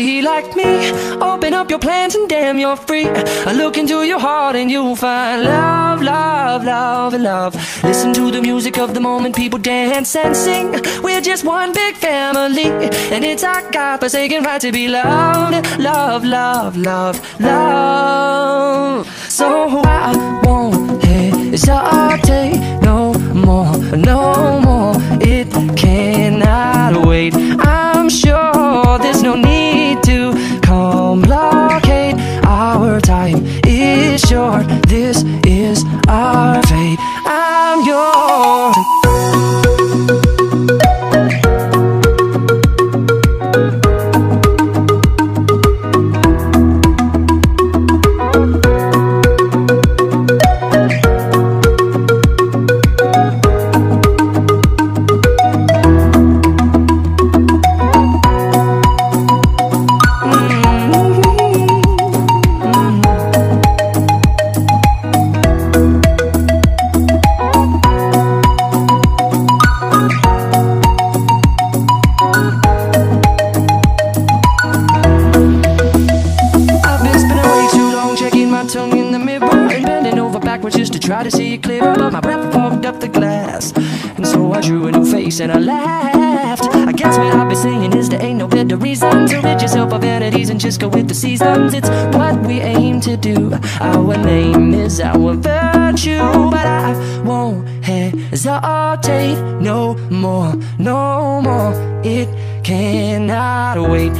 See like me. Open up your plans and damn, you're free. I look into your heart and you'll find love, love, love, love. Listen to the music of the moment, people dance and sing. We're just one big family, and it's our God-forsaken right to be loved, love, love, love, love. Is backwards just to try to see it clearer. But my breath fogged up the glass, and so I drew a new face and I laughed. I guess what I've been saying is there ain't no better reason to rid yourself of vanities and just go with the seasons. It's what we aim to do. Our name is our virtue, but I won't hesitate no more, no more. It cannot wait.